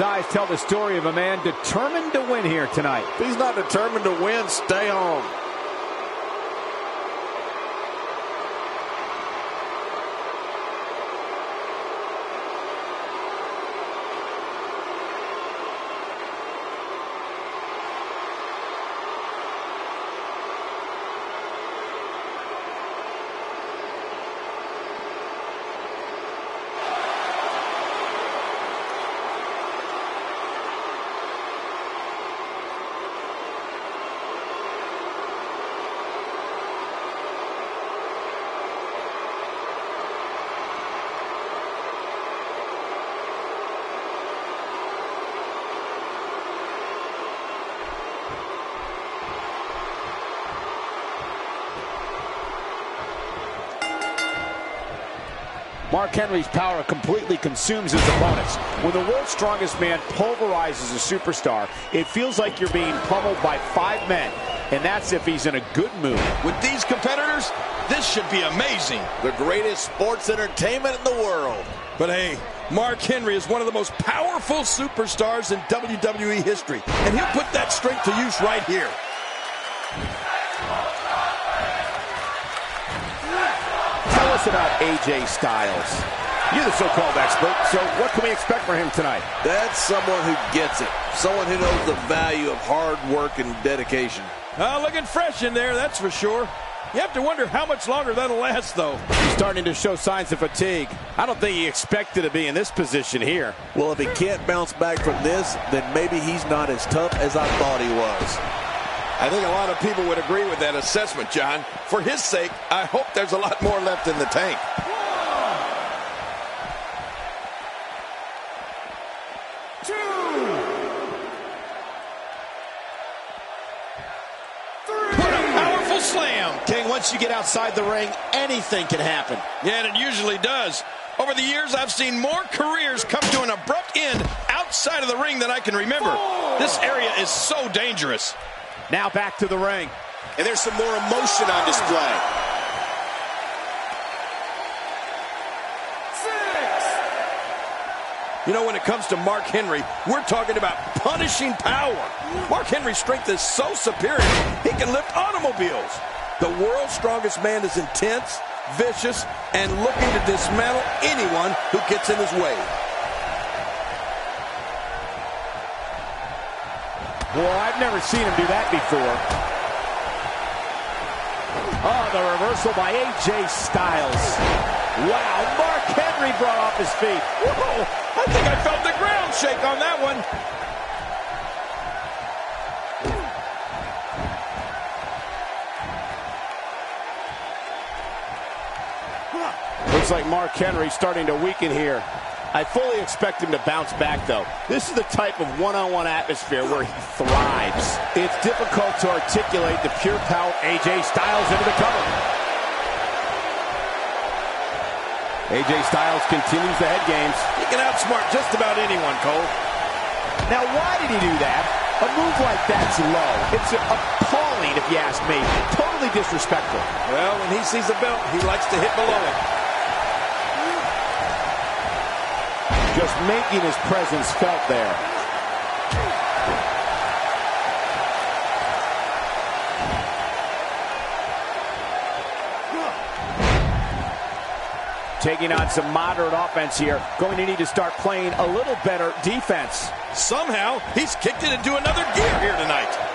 Eyes tell the story of a man determined to win here tonight. If he's not determined to win, stay home. Mark Henry's power completely consumes his opponents. When the world's strongest man pulverizes a superstar, it feels like you're being pummeled by five men. And that's if he's in a good mood. With these competitors, this should be amazing. The greatest sports entertainment in the world. But hey, Mark Henry is one of the most powerful superstars in WWE history. And he'll put that strength to use right here. Us about AJ Styles. You're the so-called expert, so what can we expect from him tonight? That's someone who gets it. Someone who knows the value of hard work and dedication. Uh, looking fresh in there, that's for sure. You have to wonder how much longer that'll last, though. He's starting to show signs of fatigue. I don't think he expected to be in this position here. Well, if he can't bounce back from this, then maybe he's not as tough as I thought he was. I think a lot of people would agree with that assessment, John. For his sake, I hope there's a lot more left in the tank. What a powerful slam. King, once you get outside the ring, anything can happen. Yeah, and it usually does. Over the years, I've seen more careers come to an abrupt end outside of the ring than I can remember. This area is so dangerous. Now back to the ring. And there's some more emotion on display. You know, when it comes to Mark Henry, we're talking about punishing power. Mark Henry's strength is so superior, he can lift automobiles. The world's strongest man is intense, vicious, and looking to dismantle anyone who gets in his way. Well, I've never seen him do that before. Oh, the reversal by AJ Styles. Wow, Mark Henry brought off his feet. Whoa, I think I felt the ground shake on that one. Looks like Mark Henry starting to weaken here. I fully expect him to bounce back, though. This is the type of one-on-one atmosphere where he thrives. It's difficult to articulate the pure power AJ Styles into the cover. AJ Styles continues the head games. He can outsmart just about anyone, Cole. Now, why did he do that? A move like that's low. It's appalling, if you ask me. Totally disrespectful. Well, when he sees a belt, he likes to hit below it. Just making his presence felt there. Taking on some moderate offense here. Going to need to start playing a little better defense. Somehow, he's kicked it into another gear here tonight.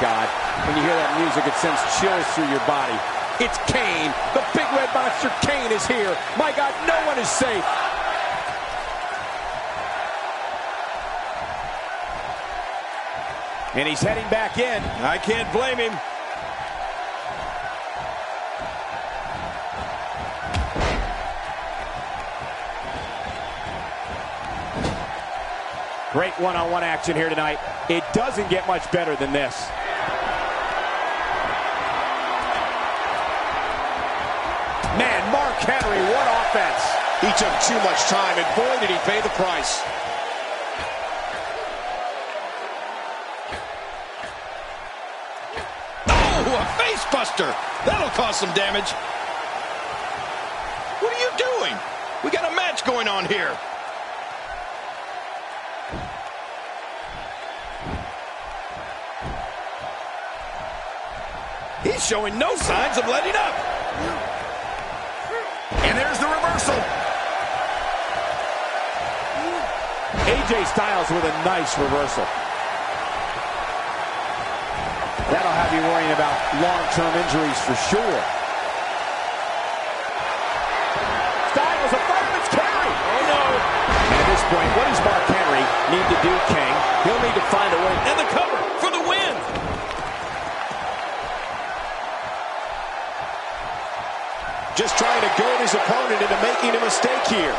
God. When you hear that music, it sends chills through your body. It's Kane. The big red monster Kane is here. My God, no one is safe. And he's heading back in. I can't blame him. Great one-on-one action here tonight. It doesn't get much better than this. Man, Mark Henry, what offense. He took too much time, and boy, did he pay the price. Oh, a facebuster. That'll cause some damage. What are you doing? We got a match going on here. He's showing no signs of letting up. And there's the reversal. AJ Styles with a nice reversal. That'll have you worrying about long-term injuries for sure. Styles, a fireman's carry. Oh, no. And at this point, what does Mark Henry need to do, King? He'll need to find a way. And the trying to goad his opponent into making a mistake here.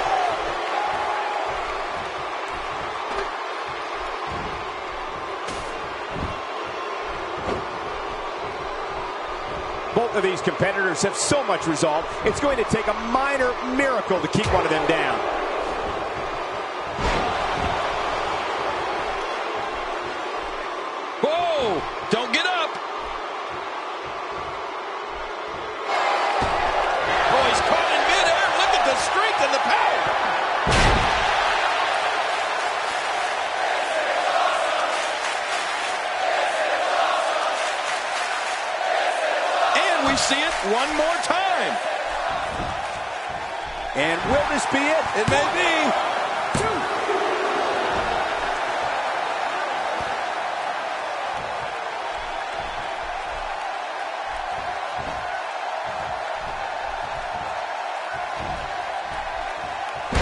Both of these competitors have so much resolve, it's going to take a minor miracle to keep one of them down. One more time. And will this be it? It may be.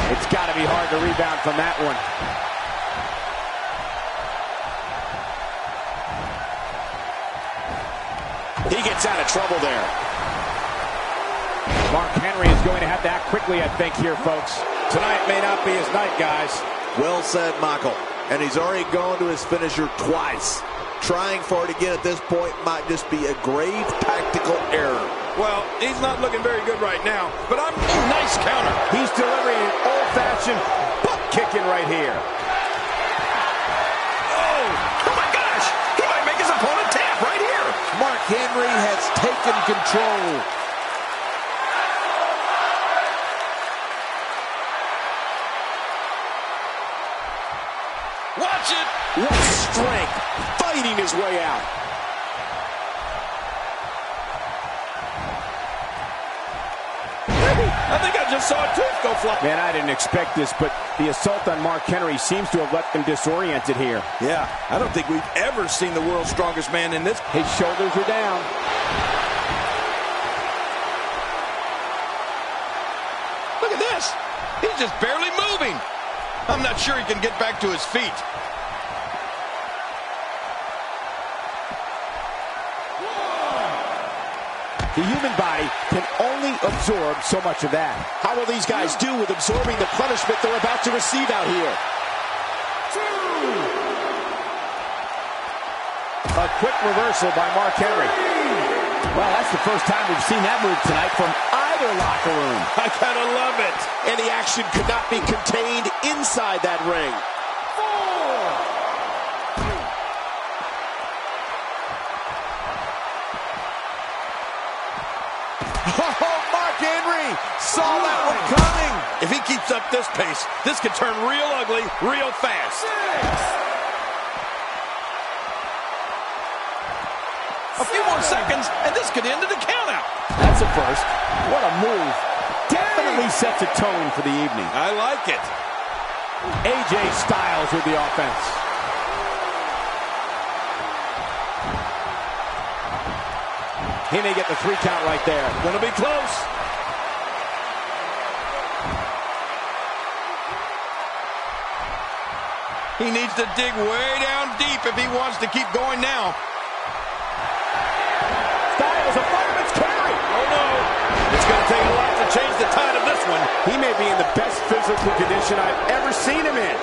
It's got to be hard to rebound from that one. He gets out of trouble there. Mark Henry is going to have to act quickly, I think, here, folks. Tonight may not be his night, guys. Well said, Michael. And he's already gone to his finisher twice. Trying for it again at this point might just be a grave tactical error. Well, he's not looking very good right now, but I'm oh, nice counter. He's delivering an old-fashioned butt kicking right here. Oh, oh my gosh! He might make his opponent tap right here. Mark Henry has taken control. Think I just saw a tooth go fly. Man, I didn't expect this, but the assault on Mark Henry seems to have left them disoriented here. Yeah, I don't think we've ever seen the world's strongest man in this. His shoulders are down. Look at this. He's just barely moving. I'm not sure he can get back to his feet. The human body can only absorb so much of that. How will these guys do with absorbing the punishment they're about to receive out here? A quick reversal by Mark Henry. Well, that's the first time we've seen that move tonight from either locker room. I kind of love it. And the action could not be contained inside that ring. Saw that one coming. If he keeps up this pace, this could turn real ugly real fast. A few more seconds, and this could end in a countout. That's a first. What a move. Definitely sets a tone for the evening. I like it. AJ Styles with the offense. He may get the three count right there. Gonna be close. He needs to dig way down deep if he wants to keep going now. Styles, a fireman's carry. Oh no! It's gonna take a lot to change the tide of this one. He may be in the best physical condition I've ever seen him in.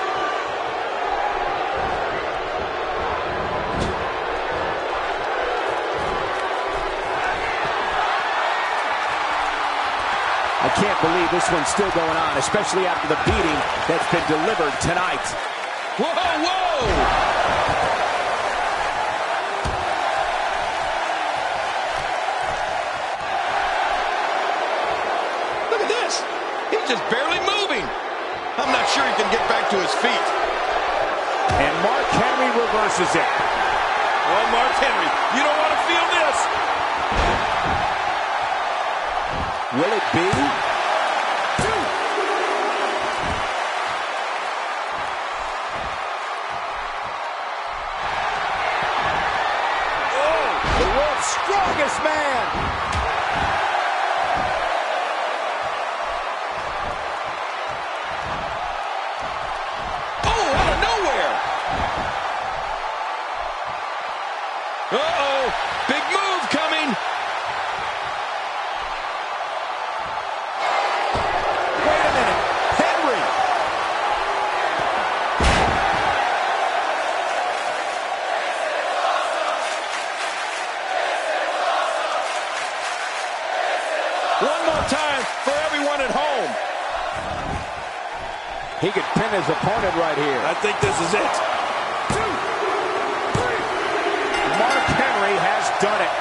I can't believe this one's still going on, especially after the beating that's been delivered tonight. Whoa, whoa! he's just barely moving. I'm not sure he can get back to his feet. And Mark Henry reverses it. Well, Mark Henry, you don't want to feel this. Will it be? Strongest man. One more time for everyone at home. He could pin his opponent right here. I think this is it. Mark Henry has done it.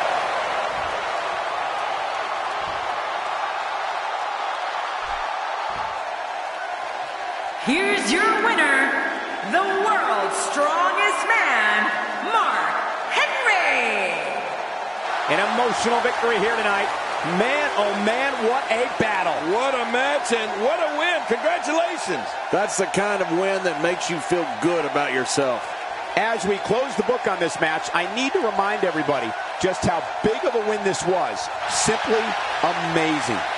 Here's your winner, the world's strongest man, Mark Henry. An emotional victory here tonight. Man, oh man, what a battle. What a match and what a win. Congratulations. That's the kind of win that makes you feel good about yourself. As we close the book on this match, I need to remind everybody just how big of a win this was. Simply amazing.